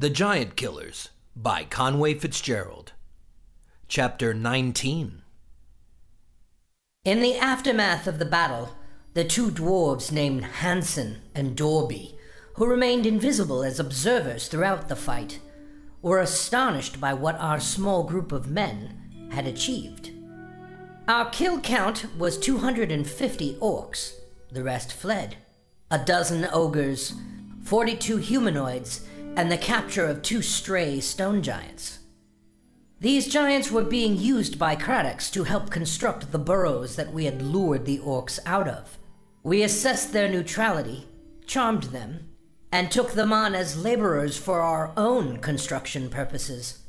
The Giant Killers by Conway Fitzgerald. Chapter 19 In the aftermath of the battle, the two dwarves named Hansen and Dorby, who remained invisible as observers throughout the fight, were astonished by what our small group of men had achieved. Our kill count was 250 orcs, the rest fled. A dozen ogres, 42 humanoids, and the capture of two stray stone giants. These giants were being used by Kratos to help construct the burrows that we had lured the orcs out of. We assessed their neutrality, charmed them, and took them on as laborers for our own construction purposes.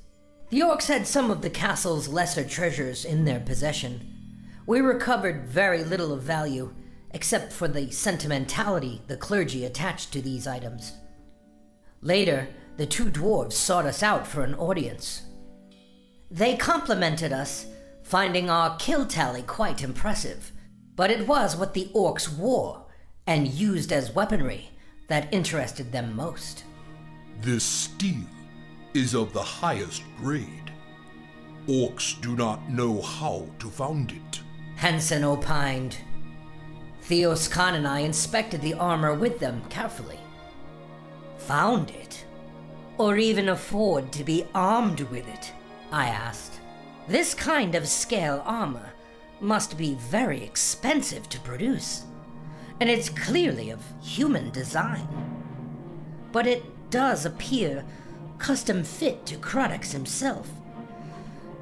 The orcs had some of the castle's lesser treasures in their possession. We recovered very little of value, except for the sentimentality the clergy attached to these items. Later, the two dwarves sought us out for an audience. They complimented us, finding our kill tally quite impressive, but it was what the orcs wore and used as weaponry that interested them most. This steel is of the highest grade. Orcs do not know how to found it. Hansen opined. Theos Khan and I inspected the armor with them carefully. Found it? Or even afford to be armed with it? I asked. This kind of scale armor must be very expensive to produce, and it's clearly of human design. But it does appear custom fit to Kratos himself.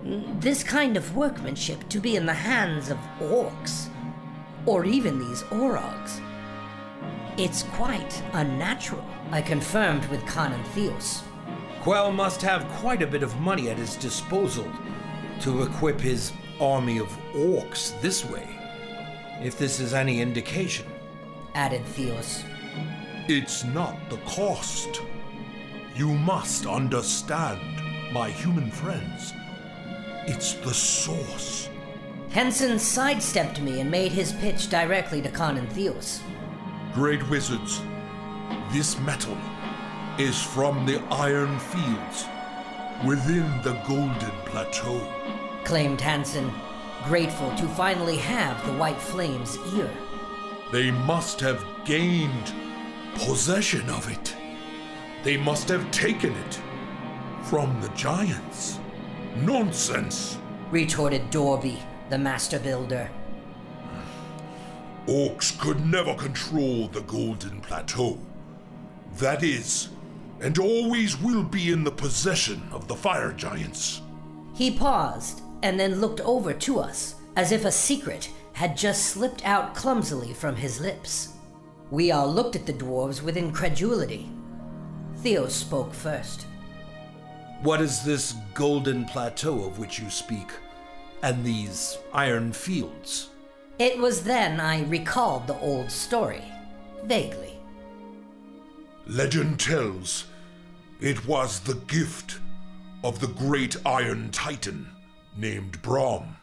This kind of workmanship to be in the hands of orcs, or even these orogs, it's quite unnatural, I confirmed with Khan and Theos. Quell must have quite a bit of money at his disposal to equip his army of orcs this way, if this is any indication. Added Theos. It's not the cost. You must understand, my human friends. It's the source. Hansen sidestepped me and made his pitch directly to Khan and Theos. Great wizards, this metal is from the Iron Fields within the Golden Plateau. Claimed Hansen, grateful to finally have the White Flame's ear. They must have gained possession of it. They must have taken it from the giants. Nonsense! Retorted Dorby, the master builder. Orcs could never control the Golden Plateau. That is, and always will be in the possession of the fire giants. He paused and then looked over to us, as if a secret had just slipped out clumsily from his lips. We all looked at the dwarves with incredulity. Theo spoke first. What is this golden plateau of which you speak, and these iron fields? It was then I recalled the old story, vaguely. Legend tells it was the gift of the great Iron Titan named Brahm,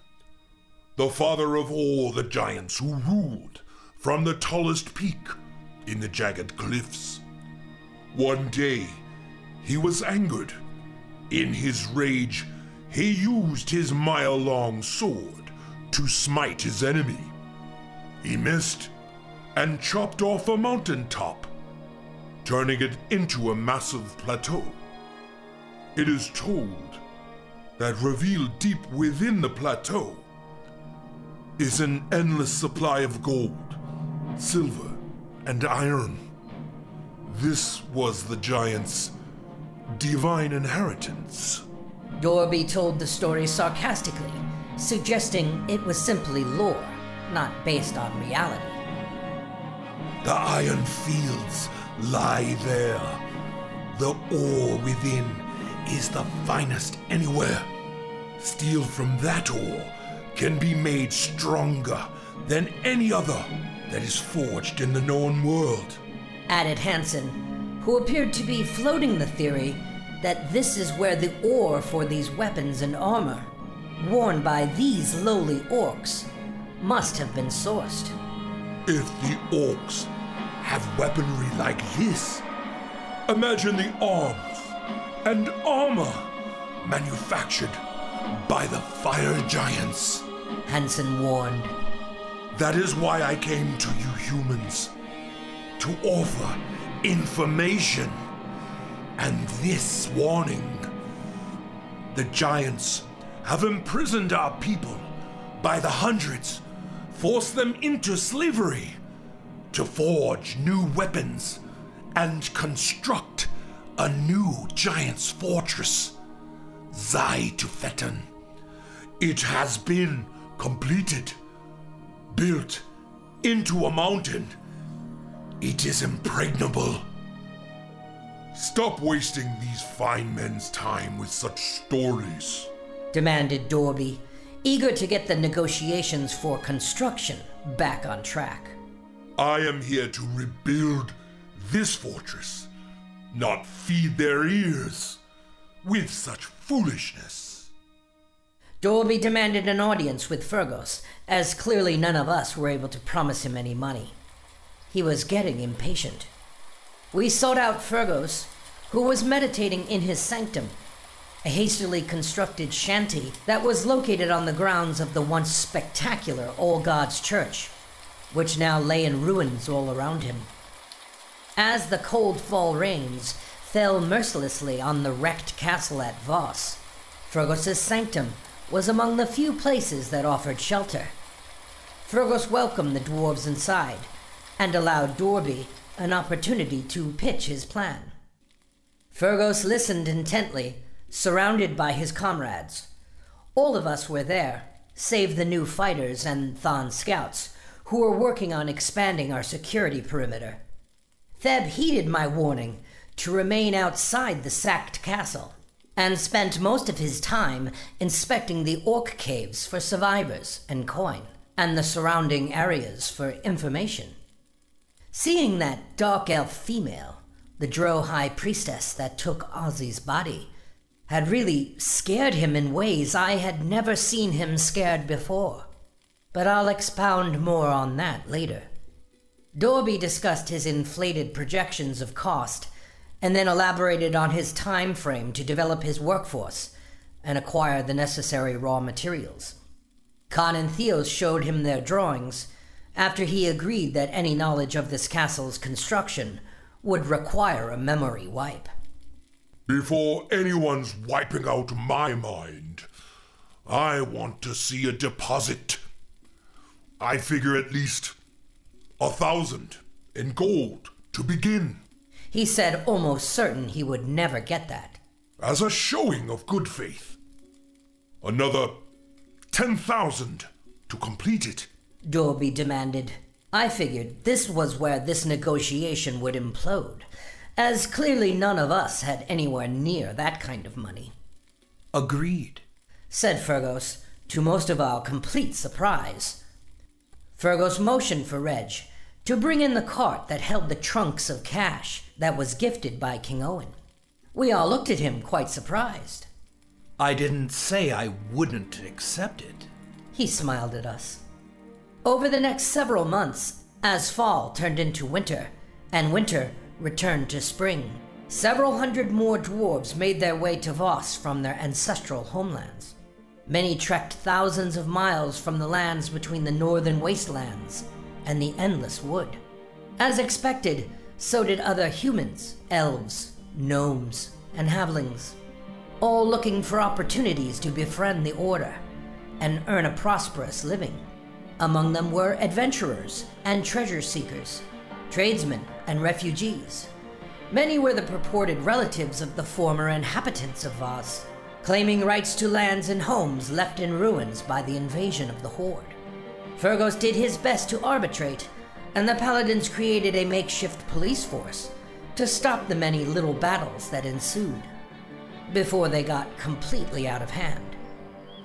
the father of all the giants who ruled from the tallest peak in the jagged cliffs. One day, he was angered. In his rage, he used his mile long sword to smite his enemy. He missed and chopped off a mountain top turning it into a massive plateau. It is told that revealed deep within the plateau is an endless supply of gold, silver, and iron. This was the giant's divine inheritance. Dorby told the story sarcastically, suggesting it was simply lore, not based on reality. The iron fields lie there. The ore within is the finest anywhere. Steel from that ore can be made stronger than any other that is forged in the known world. Added Hansen, who appeared to be floating the theory that this is where the ore for these weapons and armor, worn by these lowly orcs, must have been sourced. If the orcs have weaponry like this. Imagine the arms and armor manufactured by the fire giants. Hansen warned. That is why I came to you humans. To offer information. And this warning. The giants have imprisoned our people by the hundreds, forced them into slavery to forge new weapons and construct a new giant's fortress, Zaitufetan. It has been completed, built into a mountain. It is impregnable. Stop wasting these fine men's time with such stories. Demanded Dorby, eager to get the negotiations for construction back on track. I am here to rebuild this fortress, not feed their ears with such foolishness. Dorby demanded an audience with Fergus, as clearly none of us were able to promise him any money. He was getting impatient. We sought out Fergus, who was meditating in his sanctum, a hastily constructed shanty that was located on the grounds of the once spectacular All Gods Church, which now lay in ruins all around him. As the cold fall rains fell mercilessly on the wrecked castle at Vosse, Fergus's sanctum was among the few places that offered shelter. Fergus welcomed the dwarves inside and allowed Dorby an opportunity to pitch his plan. Fergus listened intently, surrounded by his comrades. All of us were there, save the new fighters and Thon scouts, who were working on expanding our security perimeter. Theb heeded my warning to remain outside the sacked castle and spent most of his time inspecting the orc caves for survivors and coin and the surrounding areas for information. Seeing that dark elf female, the Drow High Priestess that took Ozzy's body, had really scared him in ways I had never seen him scared before. But I'll expound more on that later. Dorby discussed his inflated projections of cost and then elaborated on his time frame to develop his workforce and acquire the necessary raw materials. Khan and Theos showed him their drawings after he agreed that any knowledge of this castle's construction would require a memory wipe. Before anyone's wiping out my mind, I want to see a deposit. I figure at least a thousand in gold to begin. He said almost certain he would never get that. As a showing of good faith. Another ten thousand to complete it. Dorby demanded. I figured this was where this negotiation would implode, as clearly none of us had anywhere near that kind of money. Agreed, said Fergus, to most of our complete surprise. Fergus motioned for Reg to bring in the cart that held the trunks of cash that was gifted by King Owen. We all looked at him quite surprised. I didn't say I wouldn't accept it. He smiled at us. Over the next several months, as fall turned into winter, and winter returned to spring, several hundred more dwarves made their way to Vosse from their ancestral homelands. Many trekked thousands of miles from the lands between the northern wastelands and the endless wood. As expected, so did other humans, elves, gnomes, and halflings, all looking for opportunities to befriend the Order and earn a prosperous living. Among them were adventurers and treasure seekers, tradesmen and refugees. Many were the purported relatives of the former inhabitants of Vosse, claiming rights to lands and homes left in ruins by the invasion of the Horde. Fergus did his best to arbitrate, and the Paladins created a makeshift police force to stop the many little battles that ensued, before they got completely out of hand.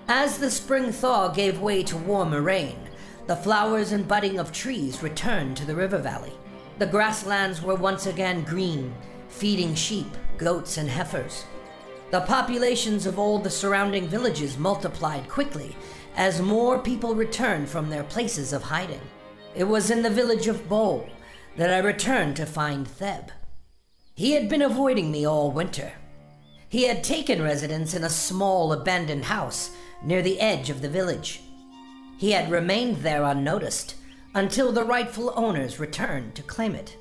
As the spring thaw gave way to warmer rain, the flowers and budding of trees returned to the river valley. The grasslands were once again green, feeding sheep, goats, and heifers. The populations of all the surrounding villages multiplied quickly as more people returned from their places of hiding. It was in the village of Bol that I returned to find Theb. He had been avoiding me all winter. He had taken residence in a small abandoned house near the edge of the village. He had remained there unnoticed until the rightful owners returned to claim it.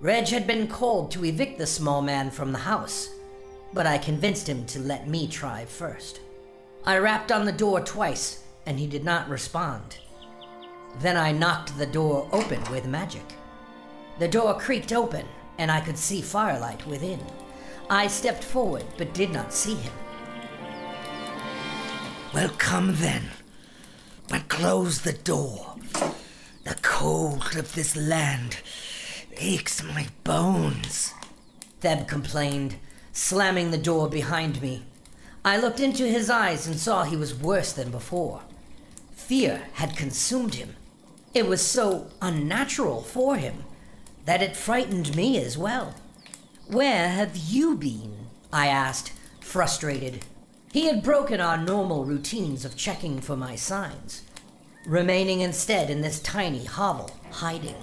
Reg had been called to evict the small man from the house, but I convinced him to let me try first. I rapped on the door twice, and he did not respond. Then I knocked the door open with magic. The door creaked open, and I could see firelight within. I stepped forward, but did not see him. Well, come then, but close the door. Cold of this land aches my bones. Theb complained, slamming the door behind me. I looked into his eyes and saw he was worse than before. Fear had consumed him. It was so unnatural for him that it frightened me as well. Where have you been? I asked, frustrated. He had broken our normal routines of checking for my signs, remaining instead in this tiny hovel, hiding.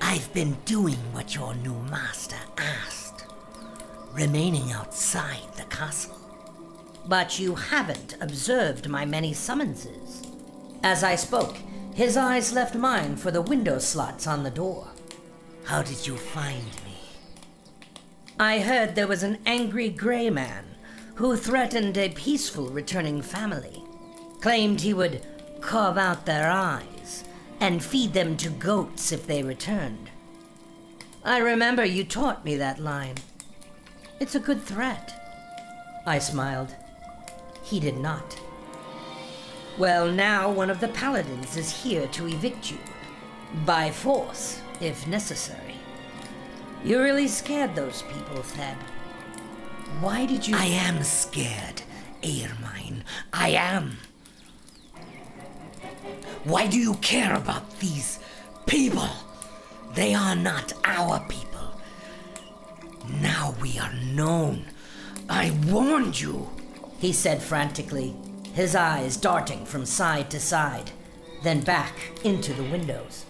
I've been doing what your new master asked, remaining outside the castle. But you haven't observed my many summonses. As I spoke, his eyes left mine for the window slots on the door. How did you find me? I heard there was an angry gray man who threatened a peaceful returning family, claimed he would carve out their eyes and feed them to goats if they returned. I remember you taught me that line. It's a good threat. I smiled. He did not. Well, now one of the paladins is here to evict you. By force, if necessary. You really scared those people, Theb. Why did you. I am scared, Ermine. I am. Why do you care about these people? They are not our people. Now we are known. I warned you, he said frantically, his eyes darting from side to side, then back into the windows.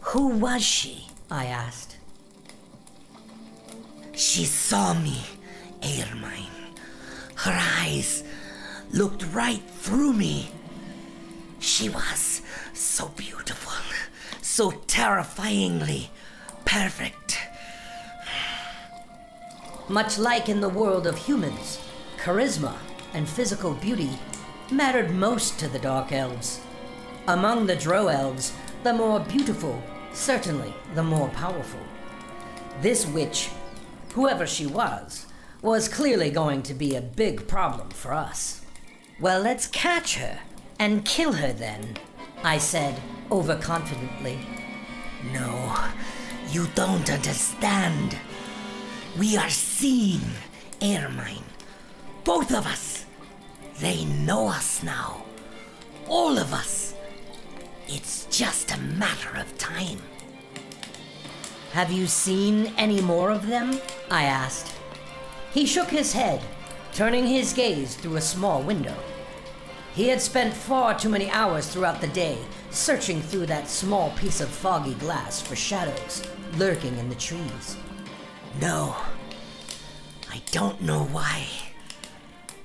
Who was she? I asked. She saw me, Ermine. Her eyes looked right through me. She was so beautiful, so terrifyingly perfect. Much like in the world of humans, charisma and physical beauty mattered most to the Dark Elves. Among the Drow Elves, the more beautiful, certainly the more powerful. This witch, whoever she was, was clearly going to be a big problem for us. Well, let's catch her and kill her then, I said overconfidently. No, you don't understand. We are seeing Ermine. Both of us. They know us now. All of us. It's just a matter of time. Have you seen any more of them? I asked. He shook his head, turning his gaze through a small window. He had spent far too many hours throughout the day searching through that small piece of foggy glass for shadows lurking in the trees. No, I don't know why.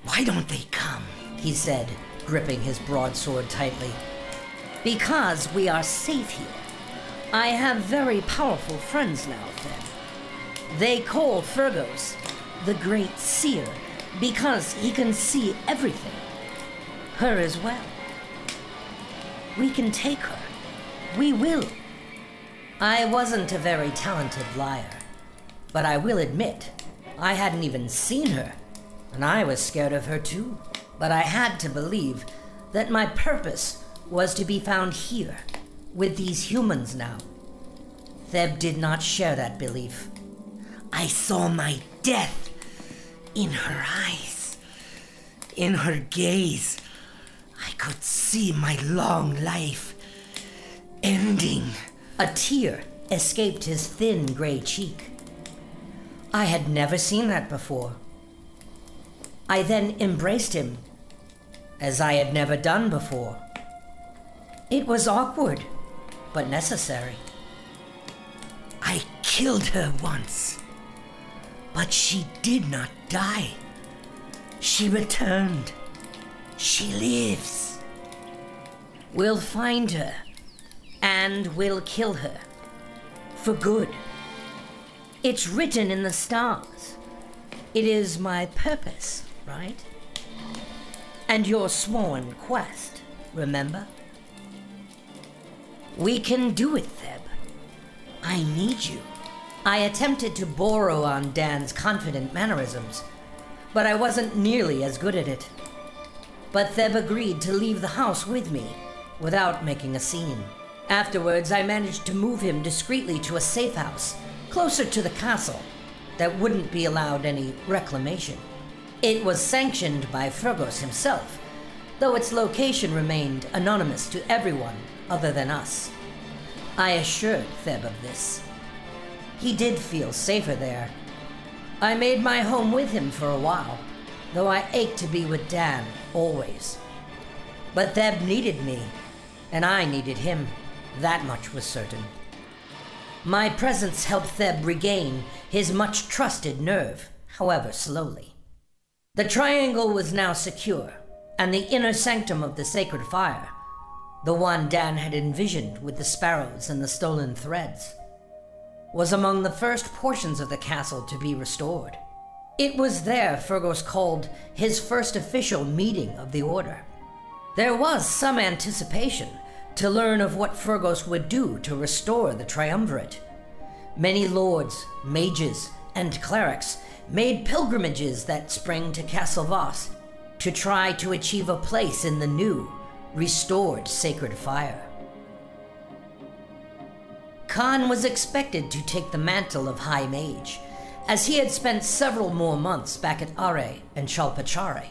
Why don't they come? He said, gripping his broadsword tightly. Because we are safe here. I have very powerful friends now, then. They call Fergus the Great Seer because he can see everything. Her as well. We can take her. We will. I wasn't a very talented liar, but I will admit, I hadn't even seen her, and I was scared of her too. But I had to believe that my purpose was to be found here, with these humans now. Theb did not share that belief. I saw my death in her eyes, in her gaze. I could see my long life ending. A tear escaped his thin gray cheek. I had never seen that before. I then embraced him, as I had never done before. It was awkward, but necessary. I killed her once, but she did not die. She returned. She lives. We'll find her, and we'll kill her. For good. It's written in the stars. It is my purpose, right? And your sworn quest, remember? We can do it, Theb. I need you. I attempted to borrow on Dan's confident mannerisms, but I wasn't nearly as good at it. But Theb agreed to leave the house with me without making a scene. Afterwards, I managed to move him discreetly to a safe house closer to the castle that wouldn't be allowed any reclamation. It was sanctioned by Fergus himself, though its location remained anonymous to everyone other than us. I assured Theb of this. He did feel safer there. I made my home with him for a while, though I ached to be with Dan always. But Theb needed me, and I needed him. That much was certain. My presence helped Theb regain his much trusted nerve, however slowly. The triangle was now secure, and the inner sanctum of the sacred fire, the one Dan had envisioned with the sparrows and the stolen threads, was among the first portions of the castle to be restored. It was there Fergus called his first official meeting of the Order. There was some anticipation to learn of what Fergus would do to restore the triumvirate. Many lords, mages, and clerics made pilgrimages that spring to Castle Vosse to try to achieve a place in the new, restored sacred fire. Khan was expected to take the mantle of High Mage, as he had spent several more months back at Are and Shalpachare,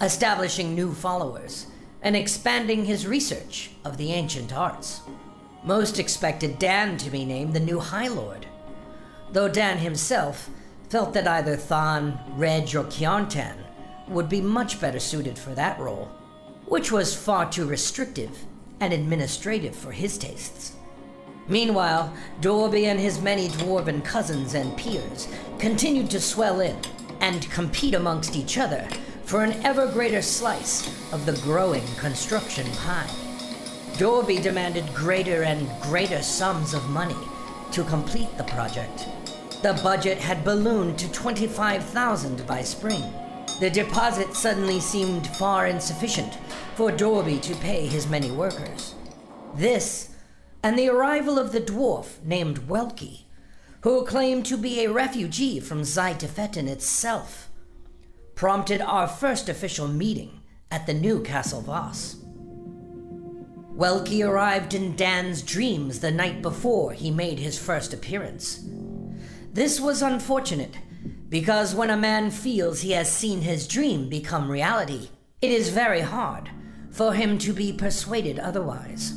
establishing new followers and expanding his research of the ancient arts. Most expected Dan to be named the new High Lord, though Dan himself felt that either Than, Reg, or Kiontan would be much better suited for that role, which was far too restrictive and administrative for his tastes. Meanwhile, Dorby and his many dwarven cousins and peers continued to swell in and compete amongst each other for an ever greater slice of the growing construction pie. Dorby demanded greater and greater sums of money to complete the project. The budget had ballooned to 25,000 by spring. The deposit suddenly seemed far insufficient for Dorby to pay his many workers. This, and the arrival of the dwarf named Welky, who claimed to be a refugee from Zytefetin itself, prompted our first official meeting at the new Castle Vosse. Welky arrived in Dan's dreams the night before he made his first appearance. This was unfortunate, because when a man feels he has seen his dream become reality, it is very hard for him to be persuaded otherwise.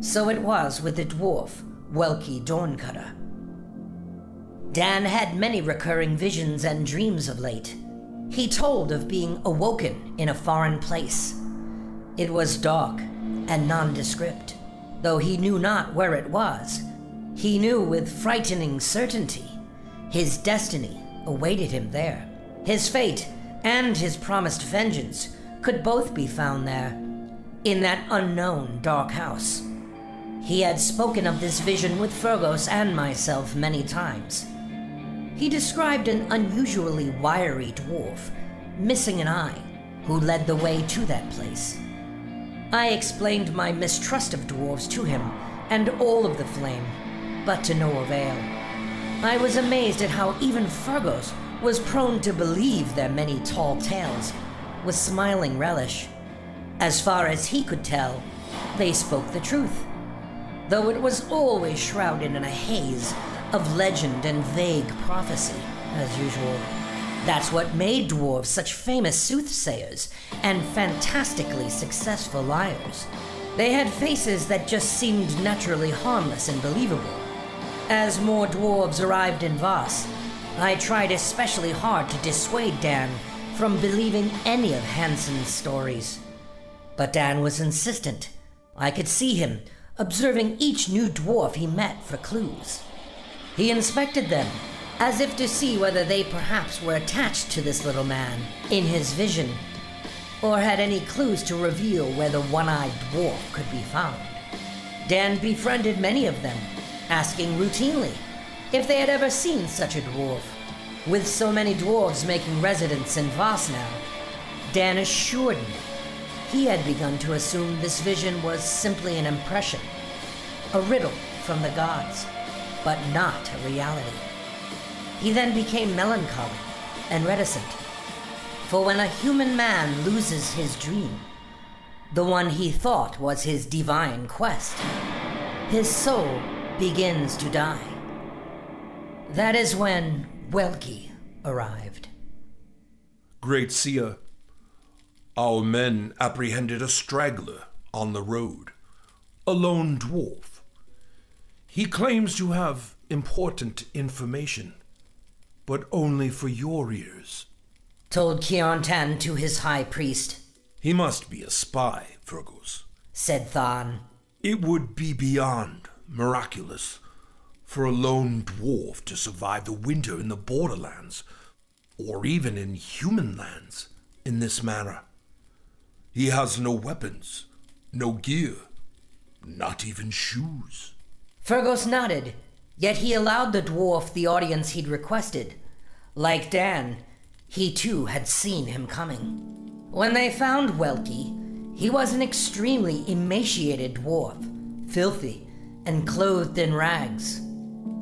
So it was with the dwarf, Welky Dorncutter. Dan had many recurring visions and dreams of late, he told of being awoken in a foreign place. It was dark and nondescript, though he knew not where it was. He knew with frightening certainty his destiny awaited him there. His fate and his promised vengeance could both be found there, in that unknown dark house. He had spoken of this vision with Fergus and myself many times. He described an unusually wiry dwarf, missing an eye, who led the way to that place. I explained my mistrust of dwarves to him, and all of the flame, but to no avail. I was amazed at how even Fergus was prone to believe their many tall tales, with smiling relish. As far as he could tell, they spoke the truth, though it was always shrouded in a haze of legend and vague prophecy, as usual. That's what made dwarves such famous soothsayers and fantastically successful liars. They had faces that just seemed naturally harmless and believable. As more dwarves arrived in Vosse, I tried especially hard to dissuade Dan from believing any of Hansen's stories. But Dan was insistent. I could see him, observing each new dwarf he met for clues. He inspected them, as if to see whether they perhaps were attached to this little man in his vision, or had any clues to reveal where the one eyed dwarf could be found. Dan befriended many of them, asking routinely if they had ever seen such a dwarf. With so many dwarves making residence in Vosse Dan assured me he had begun to assume this vision was simply an impression, a riddle from the gods, but not a reality. He then became melancholy and reticent, for when a human man loses his dream, the one he thought was his divine quest, his soul begins to die. That is when Welky arrived. Great seer, our men apprehended a straggler on the road, a lone dwarf. He claims to have important information, but only for your ears. Told Kiontan to his high priest, He must be a spy, Fergus. said Than. It would be beyond miraculous for a lone dwarf to survive the winter in the borderlands, or even in human lands, in this manner. He has no weapons, no gear, not even shoes. Fergus nodded, yet he allowed the dwarf the audience he'd requested. Like Dan, he too had seen him coming. When they found Welky, he was an extremely emaciated dwarf, filthy, and clothed in rags.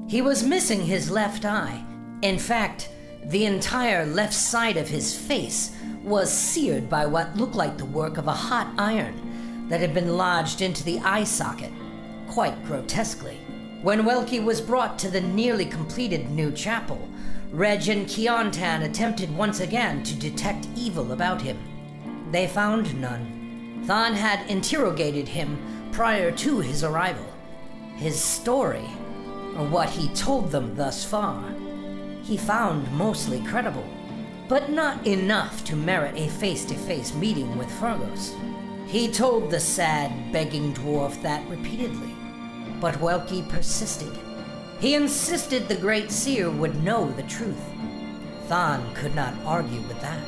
He was missing his left eye. In fact, the entire left side of his face was seared by what looked like the work of a hot iron that had been lodged into the eye socket, quite grotesquely. When Welky was brought to the nearly completed new chapel, Reg and Kiontan attempted once again to detect evil about him. They found none. Than had interrogated him prior to his arrival. His story, or what he told them thus far, he found mostly credible, but not enough to merit a face to face meeting with Fergus. He told the sad, begging dwarf that repeatedly, but Welky persisted. He insisted the Great Seer would know the truth. Than could not argue with that.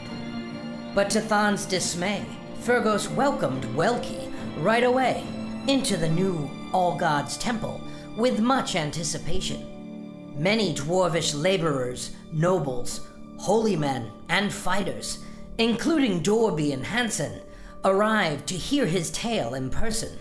But to Than's dismay, Fergus welcomed Welky right away into the new All Gods Temple with much anticipation. Many dwarvish laborers, nobles, holy men, and fighters, including Dorby and Hansen, arrived to hear his tale in person.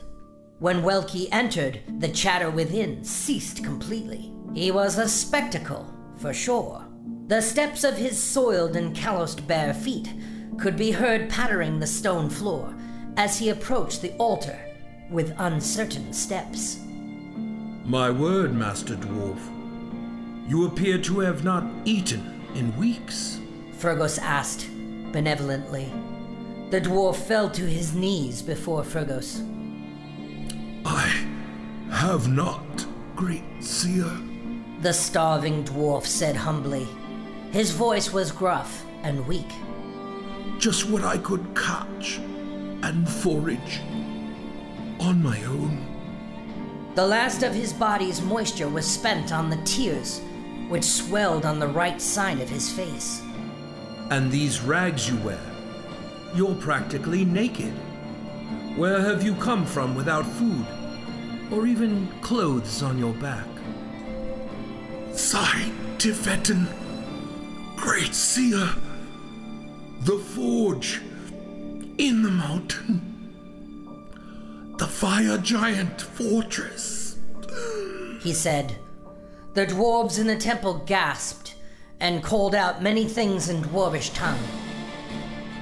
When Welky entered, the chatter within ceased completely. He was a spectacle, for sure. The steps of his soiled and calloused bare feet could be heard pattering the stone floor as he approached the altar with uncertain steps. My word, Master Dwarf. You appear to have not eaten in weeks. Fergus asked benevolently. The dwarf fell to his knees before Fergus. I have not, great seer. The starving dwarf said humbly. His voice was gruff and weak. Just what I could catch and forage on my own. The last of his body's moisture was spent on the tears, which swelled on the right side of his face. And these rags you wear, you're practically naked. Where have you come from without food? Or even clothes on your back? Sai Tivetan, great seer. The forge in the mountain. The fire giant fortress. He said. The dwarves in the temple gasped and called out many things in dwarvish tongue.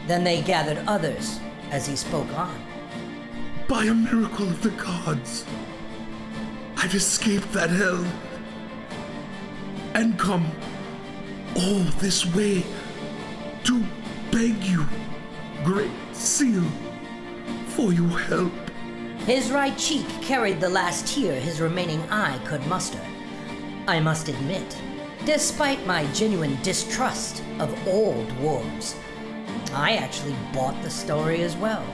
Then they gathered others as he spoke on. By a miracle of the gods, I've escaped that hell and come all this way to beg you, Great Seer, for your help. His right cheek carried the last tear his remaining eye could muster. I must admit, despite my genuine distrust of all dwarves, I actually bought the story as well.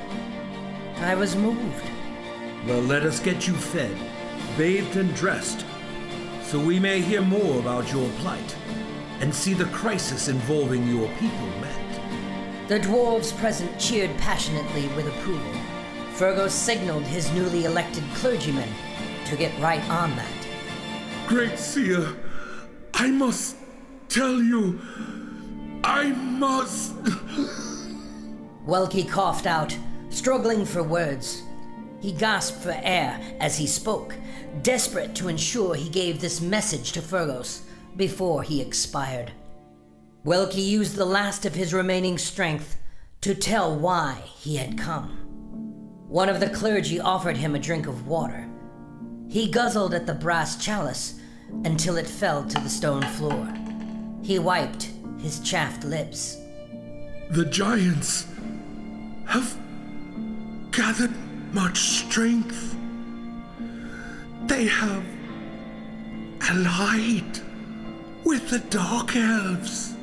I was moved. Well, let us get you fed, bathed, and dressed, so we may hear more about your plight. and see the crisis involving your people met. The dwarves present cheered passionately with approval. Fergus signaled his newly elected clergyman to get right on that. Great seer, I must tell you, I must. Welky coughed out, struggling for words. He gasped for air as he spoke, desperate to ensure he gave this message to Fergus before he expired. Welky used the last of his remaining strength to tell why he had come. One of the clergy offered him a drink of water. He guzzled at the brass chalice until it fell to the stone floor. He wiped his chaffed lips. The giants have gathered much strength. They have allied with the Dark Elves.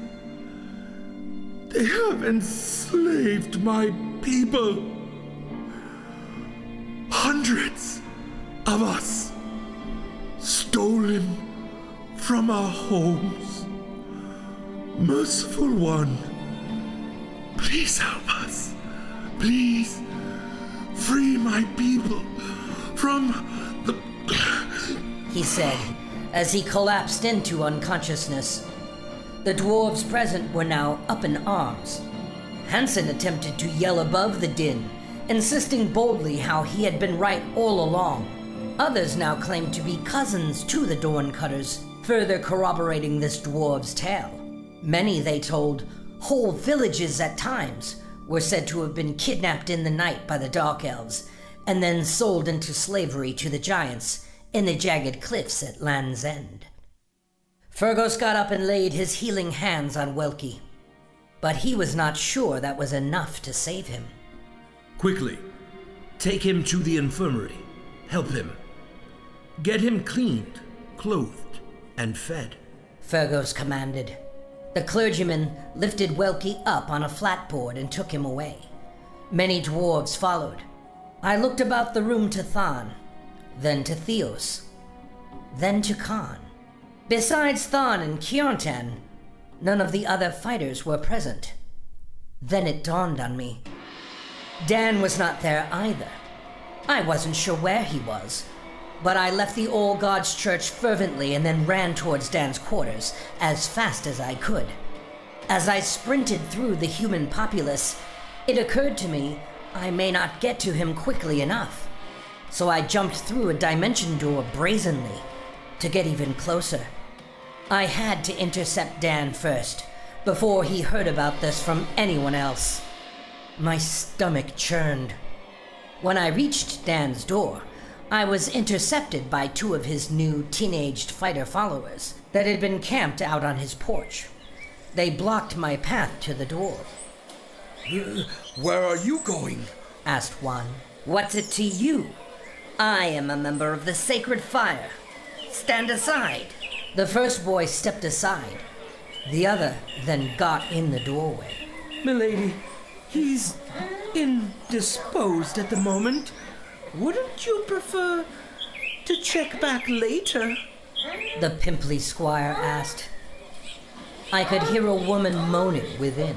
They have enslaved my people. Hundreds of us stolen from our homes. Merciful One, please help us. Please free my people from the. he said as he collapsed into unconsciousness. The dwarves present were now up in arms. Hansen attempted to yell above the din, insisting boldly how he had been right all along. Others now claimed to be cousins to the Dorncutters, further corroborating this dwarf's tale. Many, they told, whole villages at times, were said to have been kidnapped in the night by the Dark Elves, and then sold into slavery to the giants in the jagged cliffs at Land's End. Fergus got up and laid his healing hands on Welky, but he was not sure that was enough to save him. Quickly, take him to the infirmary. Help him. Get him cleaned, clothed, and fed. Fergus commanded. The clergyman lifted Welky up on a flatboard and took him away. Many dwarves followed. I looked about the room to Than, then to Theos, then to Khan. Besides Than and Kjartan, none of the other fighters were present. Then it dawned on me. Dan was not there either. I wasn't sure where he was, but I left the All Gods Church fervently and then ran towards Dan's quarters as fast as I could. As I sprinted through the human populace, it occurred to me I may not get to him quickly enough so I jumped through a dimension door brazenly to get even closer. I had to intercept Dan first, before he heard about this from anyone else. My stomach churned. When I reached Dan's door, I was intercepted by two of his new teenaged fighter followers that had been camped out on his porch. They blocked my path to the door. Uh, where are you going? asked one. What's it to you? I am a member of the Sacred Fire. Stand aside. The first boy stepped aside. The other then got in the doorway. Milady, he's indisposed at the moment. Wouldn't you prefer to check back later? The pimply squire asked. I could hear a woman moaning within.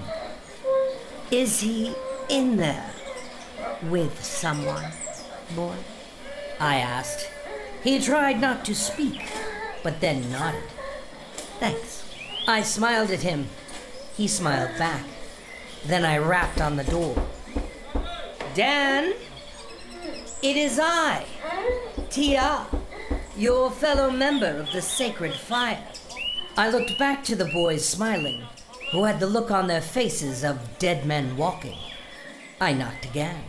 Is he in there with someone, boy? I asked. He tried not to speak, but then nodded. Thanks. I smiled at him. He smiled back. Then I rapped on the door. Dan, it is I, Tia, your fellow member of the Sacred Fire. I looked back to the boys smiling, who had the look on their faces of dead men walking. I knocked again.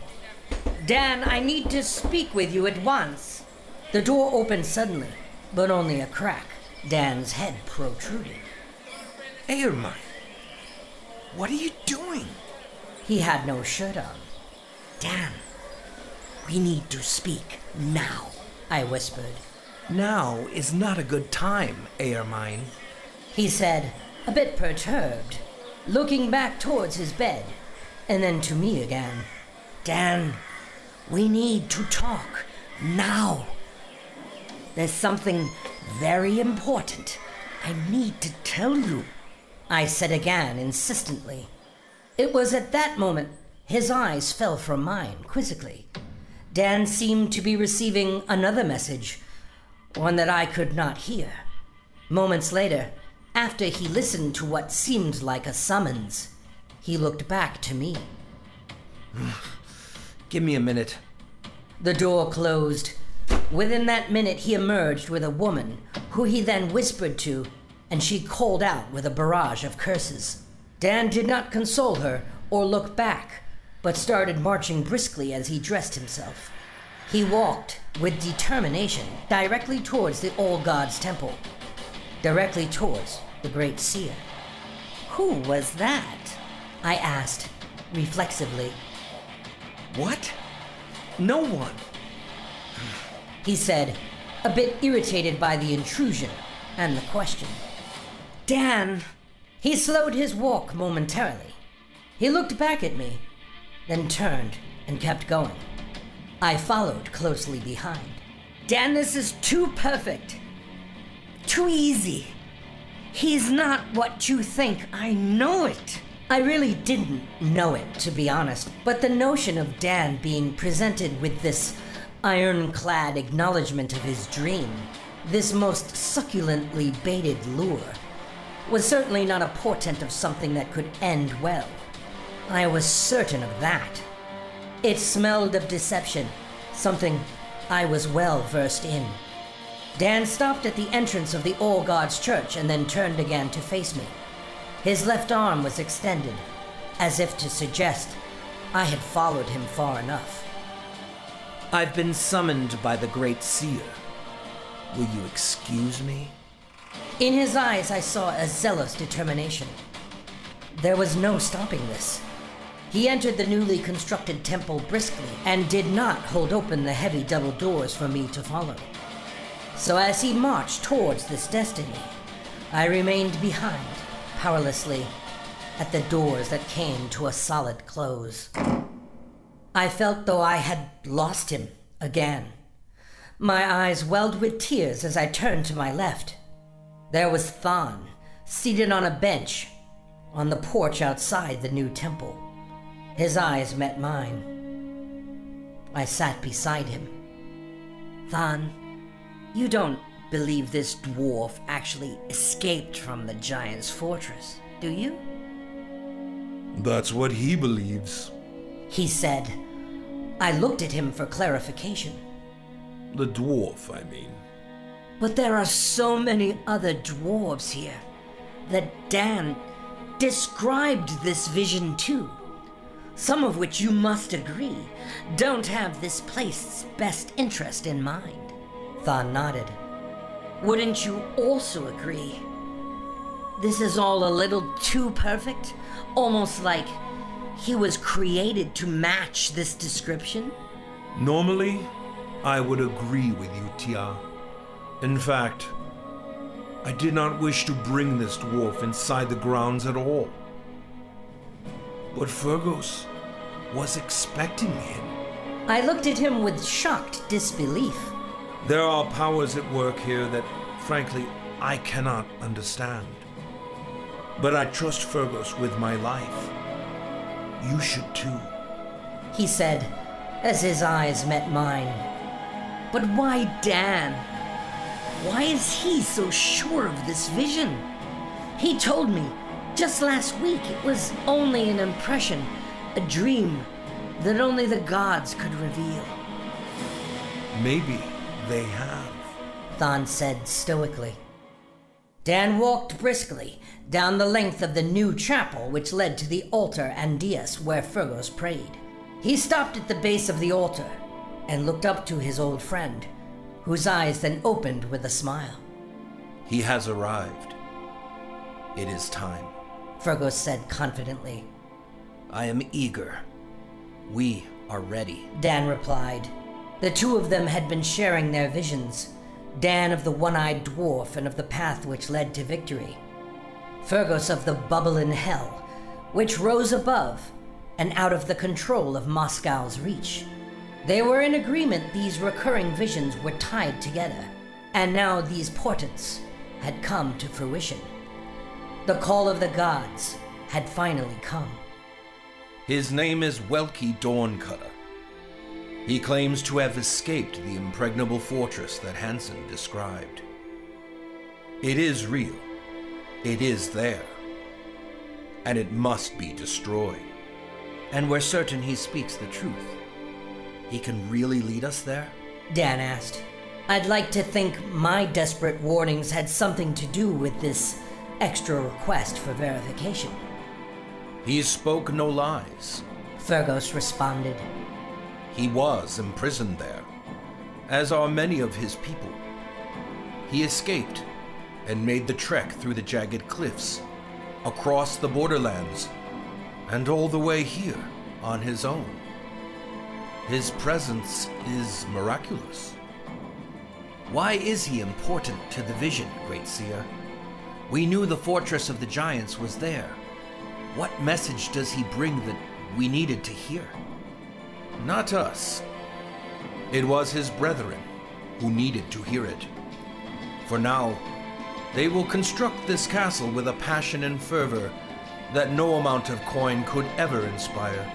Dan, I need to speak with you at once. The door opened suddenly, but only a crack. Dan's head protruded. Ermine, what are you doing? He had no shirt on. Dan, we need to speak now, I whispered. Now is not a good time, Ermine. He said, a bit perturbed, looking back towards his bed, and then to me again. Dan, we need to talk now. There's something very important I need to tell you. I said again, insistently. It was at that moment his eyes fell from mine quizzically. Dan seemed to be receiving another message, one that I could not hear. Moments later, after he listened to what seemed like a summons, he looked back to me. Give me a minute. The door closed. Within that minute, he emerged with a woman, who he then whispered to, and she called out with a barrage of curses. Dan did not console her or look back, but started marching briskly as he dressed himself. He walked with determination directly towards the All Gods Temple, directly towards the Great Seer. Who was that? I asked, reflexively. What? No one. He said, a bit irritated by the intrusion and the question. Dan. He slowed his walk momentarily. He looked back at me then turned and kept going. I followed closely behind. Dan, this is too perfect. Too easy. He's not what you think. I know it. I really didn't know it, to be honest, but the notion of Dan being presented with this ironclad acknowledgement of his dream, this most succulently baited lure, was certainly not a portent of something that could end well. I was certain of that. It smelled of deception, something I was well versed in. Dan stopped at the entrance of the All Gods Church and then turned again to face me. His left arm was extended, as if to suggest I had followed him far enough. I've been summoned by the Great Seer. Will you excuse me? In his eyes, I saw a zealous determination. There was no stopping this. He entered the newly constructed temple briskly and did not hold open the heavy double doors for me to follow. So as he marched towards this destiny, I remained behind, powerlessly, at the doors that came to a solid close. I felt though I had lost him again. My eyes welled with tears as I turned to my left. There was Thon, seated on a bench on the porch outside the new temple. His eyes met mine. I sat beside him. Thon, you don't believe this dwarf actually escaped from the giant's fortress, do you? That's what he believes. He said. I looked at him for clarification. The dwarf, I mean. But there are so many other dwarves here that Dan described this vision too some of which you must agree don't have this place's best interest in mind. Thon nodded. Wouldn't you also agree? This is all a little too perfect, almost like he was created to match this description? Normally, I would agree with you, Tia. In fact, I did not wish to bring this dwarf inside the grounds at all. But Fergus was expecting him. I looked at him with shocked disbelief. There are powers at work here that, frankly, I cannot understand. But I trust Fergus with my life. You should too. He said, as his eyes met mine. But why Dan? Why is he so sure of this vision? He told me just last week it was only an impression, a dream that only the gods could reveal. Maybe they have, Thon said stoically. Dan walked briskly down the length of the new chapel which led to the altar and dais where Fergus prayed. He stopped at the base of the altar and looked up to his old friend, whose eyes then opened with a smile. He has arrived. It is time. Fergus said confidently. I am eager. We are ready. Dan replied. The two of them had been sharing their visions Dan of the one eyed dwarf and of the path which led to victory, Fergus of the bubble in hell, which rose above and out of the control of Moscow's reach. They were in agreement these recurring visions were tied together, and now these portents had come to fruition. The call of the gods had finally come. His name is Welky Dawncutter. He claims to have escaped the impregnable fortress that Hansen described. It is real. It is there. And it must be destroyed. And we're certain he speaks the truth. He can really lead us there? Dan asked. I'd like to think my desperate warnings had something to do with this extra request for verification. He spoke no lies. Fergus responded. He was imprisoned there, as are many of his people. He escaped and made the trek through the jagged cliffs, across the borderlands, and all the way here on his own. His presence is miraculous. Why is he important to the vision, Great Seer? We knew the fortress of the giants was there. What message does he bring that we needed to hear? Not us. It was his brethren who needed to hear it. For now, they will construct this castle with a passion and fervor that no amount of coin could ever inspire.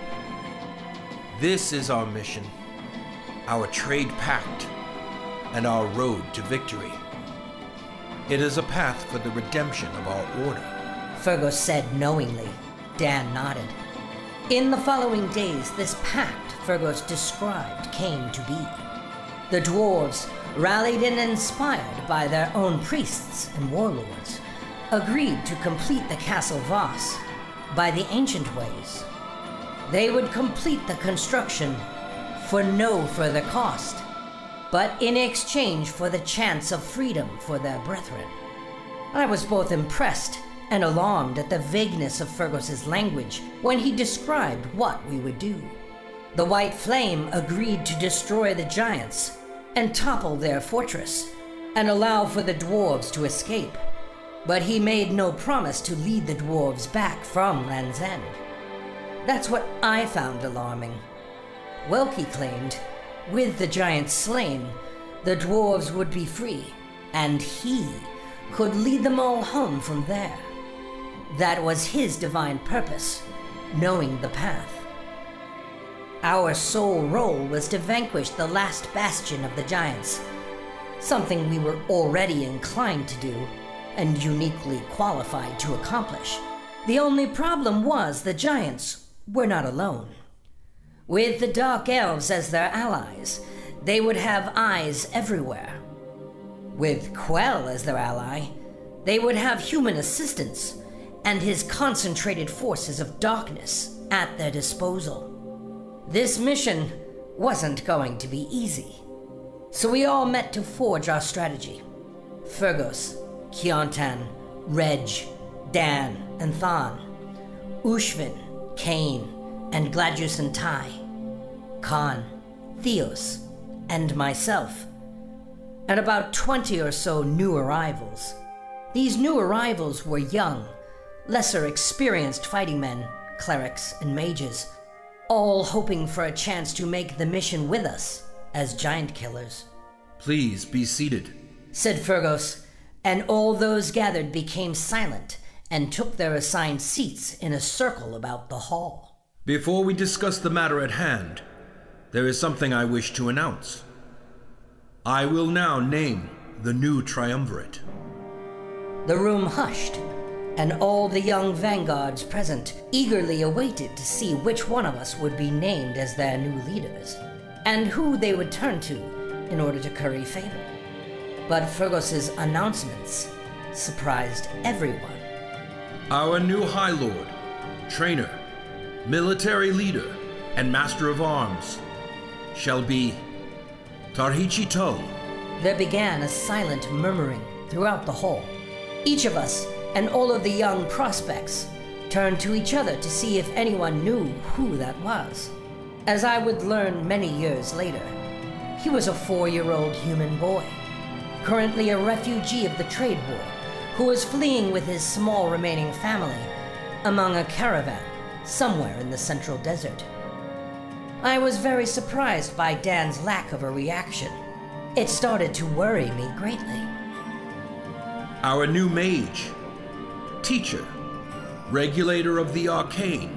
This is our mission, our trade pact, and our road to victory. It is a path for the redemption of our order. Fergus said knowingly. Dan nodded. In the following days, this pact Fergus described came to be. The dwarves, rallied and inspired by their own priests and warlords, agreed to complete the Castle Vosse by the ancient ways. They would complete the construction for no further cost, but in exchange for the chance of freedom for their brethren. I was both impressed and alarmed at the vagueness of Fergus's language when he described what we would do. The White Flame agreed to destroy the giants and topple their fortress and allow for the dwarves to escape, but he made no promise to lead the dwarves back from Land's End. That's what I found alarming. Welky claimed, with the giants slain, the dwarves would be free, and he could lead them all home from there. That was his divine purpose, knowing the path. Our sole role was to vanquish the last bastion of the giants, something we were already inclined to do and uniquely qualified to accomplish. The only problem was the giants were not alone. With the Dark Elves as their allies, they would have eyes everywhere. With Quell as their ally, they would have human assistance and his concentrated forces of darkness at their disposal. This mission wasn't going to be easy. So we all met to forge our strategy. Fergus, Kiontan, Reg, Dan, and Thon, Ushvin, Kane, and Gladius and Ty, Khan, Theos, and myself, and about 20 or so new arrivals. These new arrivals were young, lesser experienced fighting men, clerics, and mages, all hoping for a chance to make the mission with us as giant killers. Please be seated, said Fergus, and all those gathered became silent and took their assigned seats in a circle about the hall. Before we discuss the matter at hand, there is something I wish to announce. I will now name the new triumvirate. The room hushed and all the young vanguards present eagerly awaited to see which one of us would be named as their new leaders, and who they would turn to in order to curry favor. But Fergus's announcements surprised everyone. Our new High Lord, trainer, military leader, and master of arms shall be Tarhichi To. There began a silent murmuring throughout the hall. Each of us and all of the young prospects turned to each other to see if anyone knew who that was. As I would learn many years later, he was a four year old human boy, currently a refugee of the trade war, who was fleeing with his small remaining family among a caravan somewhere in the central desert. I was very surprised by Dan's lack of a reaction. It started to worry me greatly. Our new mage, teacher, regulator of the arcane,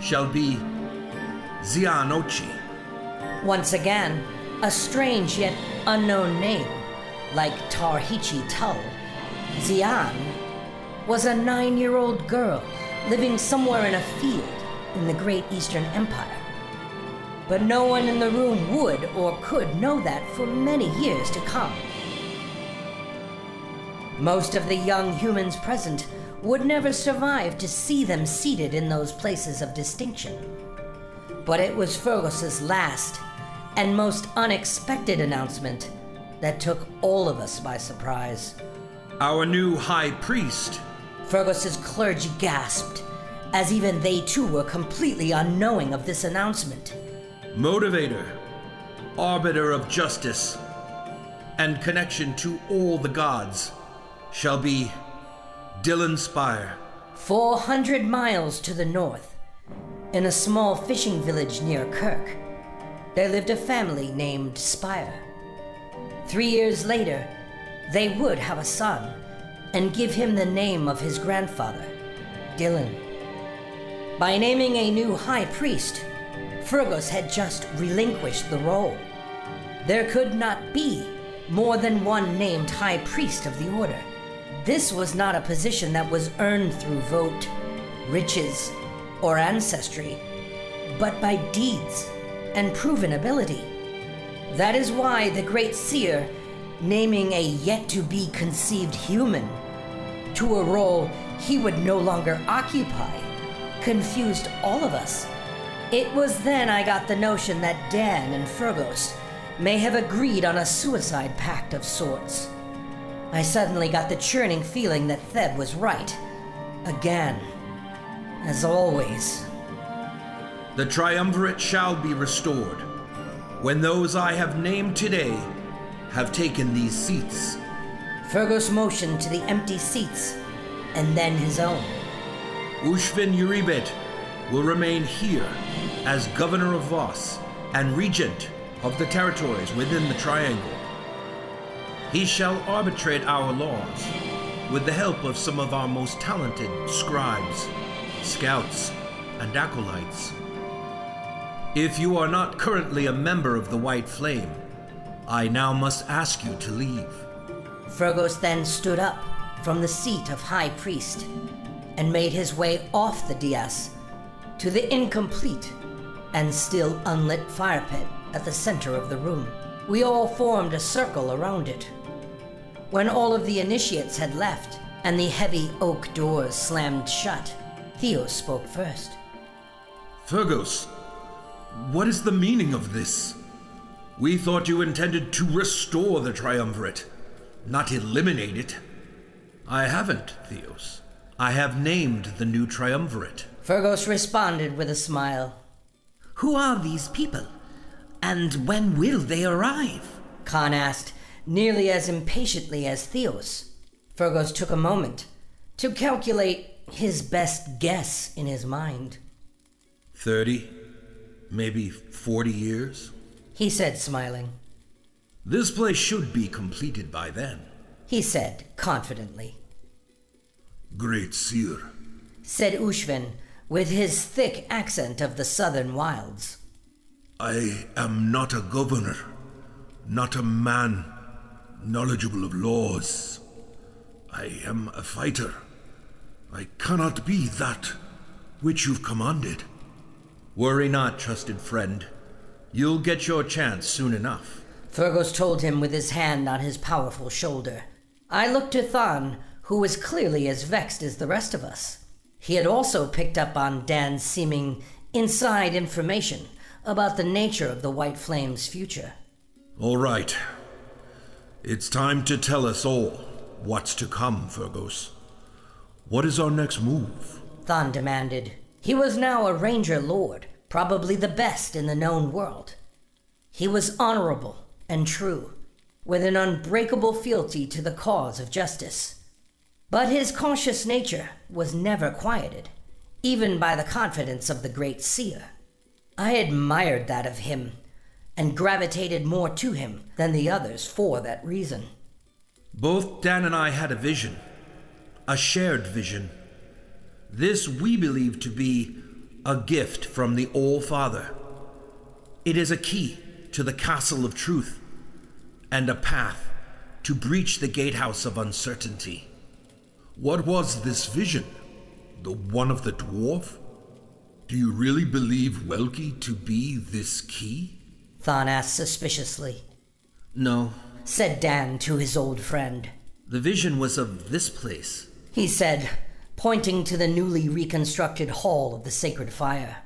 shall be Zian Ochi. Once again, a strange yet unknown name, like Tarhichi Tull, Zian was a nine year old girl living somewhere in a field in the Great Eastern Empire. But no one in the room would or could know that for many years to come. Most of the young humans present would never survive to see them seated in those places of distinction. But it was Fergus's last and most unexpected announcement that took all of us by surprise. Our new high priest. Fergus's clergy gasped, as even they too were completely unknowing of this announcement. Motivator, arbiter of justice, and connection to all the gods shall be Dylan Spire. 400 miles to the north, in a small fishing village near Kirk, there lived a family named Spire. Three years later, they would have a son and give him the name of his grandfather, Dylan. By naming a new high priest, Fergus had just relinquished the role. There could not be more than one named high priest of the order. This was not a position that was earned through vote, riches, or ancestry, but by deeds and proven ability. That is why the great seer, naming a yet to be conceived human to a role he would no longer occupy, confused all of us. It was then I got the notion that Dan and Fergus may have agreed on a suicide pact of sorts. I suddenly got the churning feeling that Theb was right. Again. As always. The triumvirate shall be restored when those I have named today have taken these seats. Fergus motioned to the empty seats, and then his own. Ushvin Uribet will remain here as governor of Vosse and regent of the territories within the Triangle. He shall arbitrate our laws with the help of some of our most talented scribes, scouts, and acolytes. If you are not currently a member of the White Flame, I now must ask you to leave. Fergus then stood up from the seat of High Priest and made his way off the dais to the incomplete and still unlit fire pit at the center of the room. We all formed a circle around it. When all of the initiates had left and the heavy oak doors slammed shut, Theo spoke first. Fergus, what is the meaning of this? We thought you intended to restore the Triumvirate, not eliminate it. I haven't, Theos. I have named the new Triumvirate. Fergus responded with a smile. Who are these people? And when will they arrive? Khan asked, nearly as impatiently as Theos. Fergus took a moment to calculate his best guess in his mind. Thirty, maybe forty years? He said, smiling. This place should be completed by then. He said, confidently. Great seer, Said Ushvin, with his thick accent of the southern wilds. I am not a governor, not a man knowledgeable of laws. I am a fighter. I cannot be that which you've commanded. Worry not, trusted friend. You'll get your chance soon enough. Fergus told him with his hand on his powerful shoulder. I looked to Thon, who was clearly as vexed as the rest of us. He had also picked up on Dan's seeming inside information about the nature of the White Flame's future. All right. It's time to tell us all what's to come, Fergus. What is our next move? Thon demanded. He was now a Ranger Lord, probably the best in the known world. He was honorable and true, with an unbreakable fealty to the cause of justice. But his cautious nature was never quieted, even by the confidence of the Great Seer. I admired that of him, and gravitated more to him than the others for that reason. Both Dan and I had a vision. a shared vision. This we believe to be a gift from the All Father. It is a key to the castle of truth and a path to breach the gatehouse of uncertainty. What was this vision? The one of the dwarf? Do you really believe Welky to be this key? Thon asked suspiciously. No, Said Dan to his old friend. the vision was of this place. He said, pointing to the newly reconstructed hall of the sacred fire.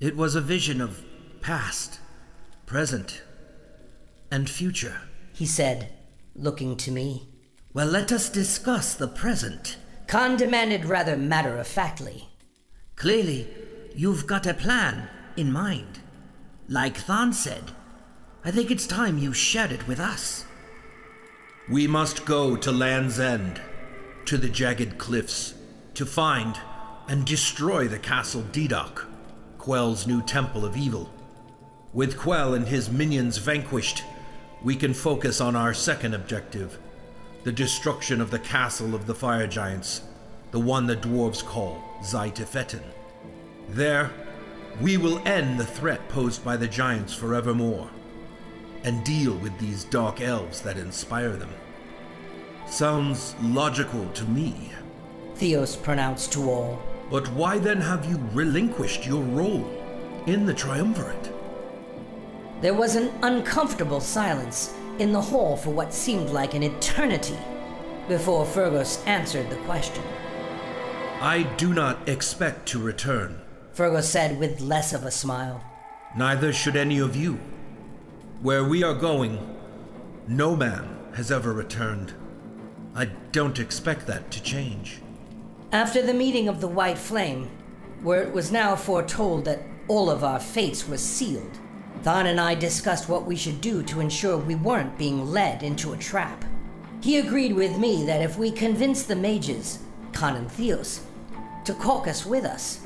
It was a vision of past, present, and future. He said, looking to me. Well, let us discuss the present. Khan demanded rather matter of factly. Clearly, you've got a plan in mind. Like Thon said, I think it's time you shared it with us. We must go to Land's End, to the jagged cliffs, to find and destroy the castle Dedok, Quell's new temple of evil. With Quell and his minions vanquished, we can focus on our second objective the destruction of the castle of the fire giants, the one the dwarves call Zaitifetin. There, we will end the threat posed by the giants forevermore and deal with these dark elves that inspire them. Sounds logical to me. Theos pronounced to all. But why then have you relinquished your role in the triumvirate? There was an uncomfortable silence in the hall for what seemed like an eternity before Fergus answered the question. I do not expect to return. Fergus said with less of a smile. Neither should any of you. Where we are going, no man has ever returned. I don't expect that to change. After the meeting of the White Flame, where it was now foretold that all of our fates were sealed, Thon and I discussed what we should do to ensure we weren't being led into a trap. He agreed with me that if we convinced the mages, Khan and Theos, to caucus with us,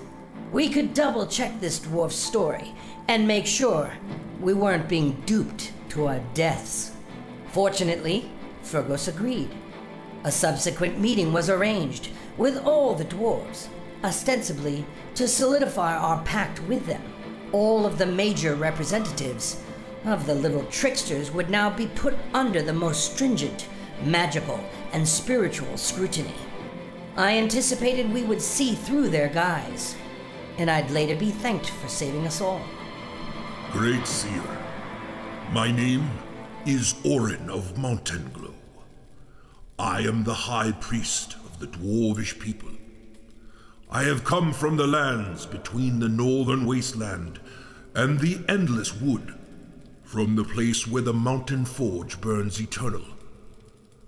we could double check this dwarf's story and make sure we weren't being duped to our deaths. Fortunately, Fergus agreed. A subsequent meeting was arranged with all the dwarves, ostensibly to solidify our pact with them. All of the major representatives of the little tricksters would now be put under the most stringent magical and spiritual scrutiny. I anticipated we would see through their guise, and I'd later be thanked for saving us all. Great Seer, my name is Orin of Mountainglow. I am the High Priest of the Dwarvish people. I have come from the lands between the northern wasteland and the endless wood, from the place where the mountain forge burns eternal,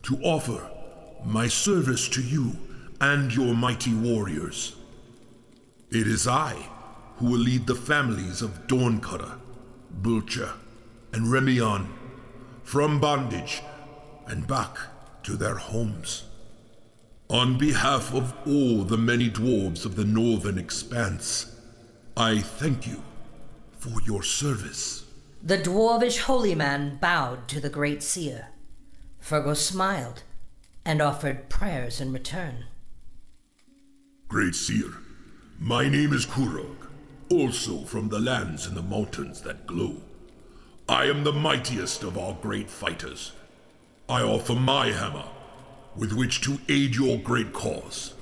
to offer my service to you and your mighty warriors. It is I who will lead the families of Dawncutter, Bulcher, and Remion from bondage and back to their homes. On behalf of all the many dwarves of the Northern Expanse, I thank you for your service. The dwarvish holy man bowed to the great seer. Fergus smiled and offered prayers in return. Great Seer, my name is Kurog, also from the lands in the mountains that glow. I am the mightiest of our great fighters. I offer my hammer, with which to aid your great cause,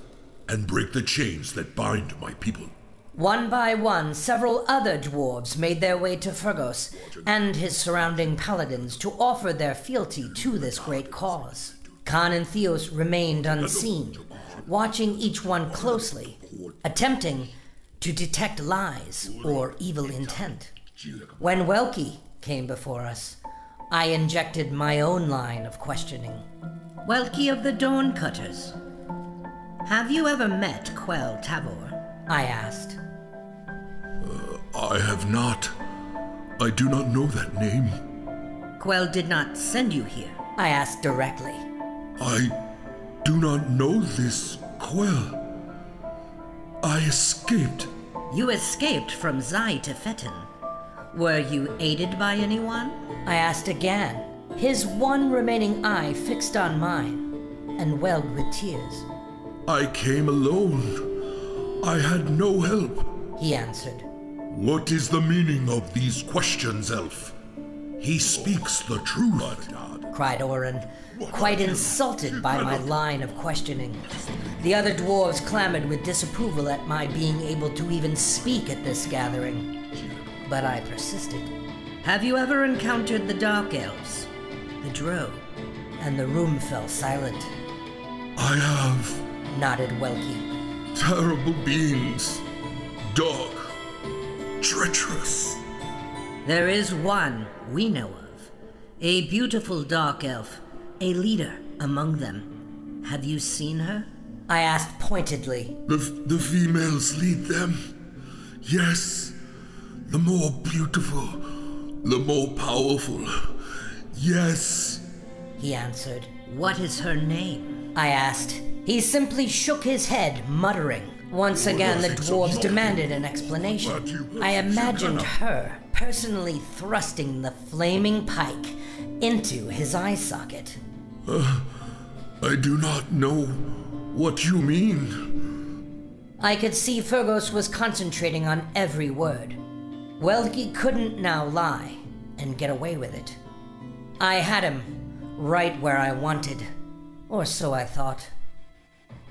and break the chains that bind my people. One by one, several other dwarves made their way to Fergus and his surrounding paladins to offer their fealty to this great cause. Khan and Theos remained unseen, watching each one closely, attempting to detect lies or evil intent. When Welky came before us, I injected my own line of questioning. Welky of the Dawn Cutters. Have you ever met Quell Tabor? I asked. I have not. I do not know that name. Quell did not send you here. I asked directly. I do not know this Quell. I escaped. You escaped from Zai to Fetin. Were you aided by anyone? I asked again, his one remaining eye fixed on mine and welled with tears. I came alone. I had no help. He answered. What is the meaning of these questions, Elf? He speaks the truth. cried Orin, quite insulted by my line of questioning. The other dwarves clamored with disapproval at my being able to even speak at this gathering. But I persisted. Have you ever encountered the Dark Elves? The Drow? And the room fell silent. I have Nodded Welky. terrible beings. Dark. Treacherous. There is one we know of. A beautiful dark elf, a leader among them. Have you seen her? I asked pointedly. The, the females lead them. Yes. The more beautiful, the more powerful. Yes. He answered. What is her name? I asked. He simply shook his head, muttering. Once again, the dwarves demanded an explanation. I imagined her personally thrusting the flaming pike into his eye socket. Uh, I do not know what you mean. I could see Fergus was concentrating on every word. Welky couldn't now lie and get away with it. I had him right where I wanted, or so I thought.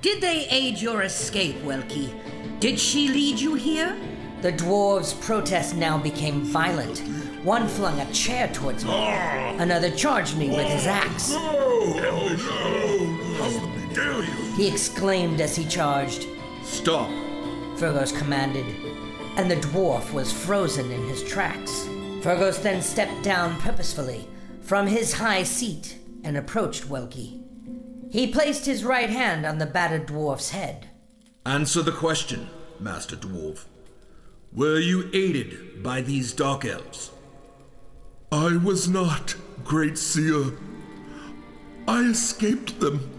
Did they aid your escape, Welky? Did she lead you here? The dwarves' protest now became violent. One flung a chair towards me. Another charged me with his axe. How dare you? He exclaimed as he charged. Stop. Fergus commanded, and the dwarf was frozen in his tracks. Fergus then stepped down purposefully from his high seat and approached Welky. He placed his right hand on the battered dwarf's head. Answer the question, Master Dwarf. Were you aided by these dark elves? I was not, great seer. I escaped them.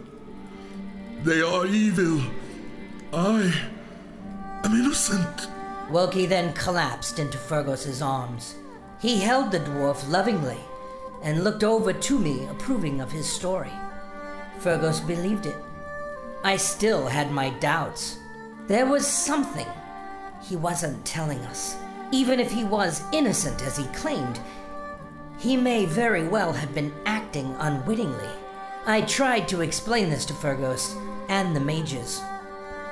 They are evil. I am innocent. Welky then collapsed into Fergus's arms. He held the dwarf lovingly and looked over to me, approving of his story. Fergus believed it. I still had my doubts. There was something he wasn't telling us. Even if he was innocent as he claimed, he may very well have been acting unwittingly. I tried to explain this to Fergus and the mages,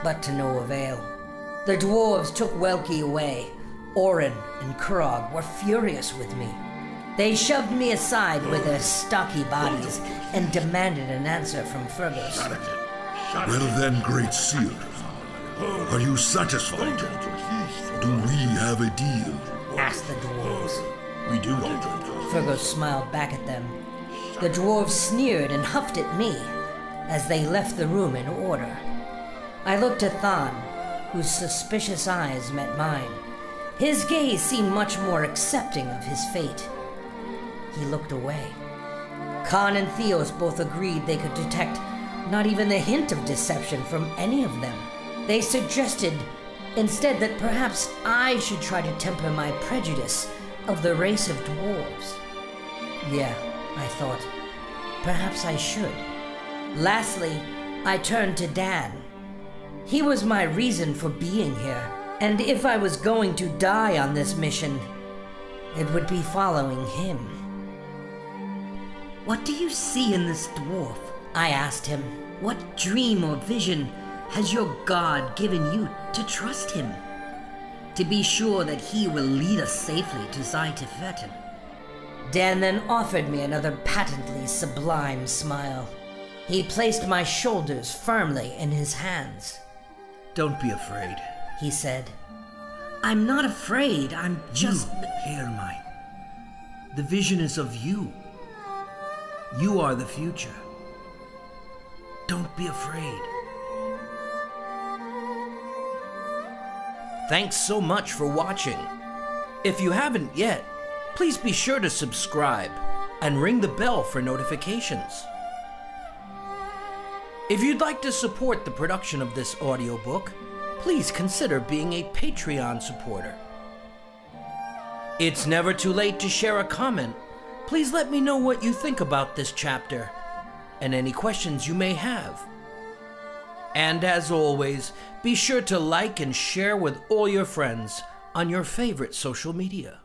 but to no avail. The dwarves took Welky away. Orin and Krog were furious with me. They shoved me aside with their stocky bodies and demanded an answer from Fergus. Well then, great seer. Are you satisfied? Do we have a deal? asked the dwarves. We do. Fergus smiled back at them. The dwarves sneered and huffed at me as they left the room in order. I looked at Thon, whose suspicious eyes met mine. His gaze seemed much more accepting of his fate. He looked away. Khan and Theos both agreed they could detect not even the hint of deception from any of them. They suggested instead that perhaps I should try to temper my prejudice of the race of dwarves. Yeah, I thought. Perhaps I should. Lastly, I turned to Dan. He was my reason for being here, and if I was going to die on this mission, it would be following him. What do you see in this dwarf? I asked him. What dream or vision has your God given you to trust him? To be sure that he will lead us safely to Zytefetin. Dan then offered me another patently sublime smile. He placed my shoulders firmly in his hands. Don't be afraid. He said, I'm not afraid, I'm just. You, Hermine. The vision is of you. You are the future. Don't be afraid. Thanks so much for watching. If you haven't yet, please be sure to subscribe and ring the bell for notifications. If you'd like to support the production of this audiobook, please consider being a Patreon supporter. It's never too late to share a comment. Please let me know what you think about this chapter and any questions you may have. And as always, be sure to like and share with all your friends on your favorite social media.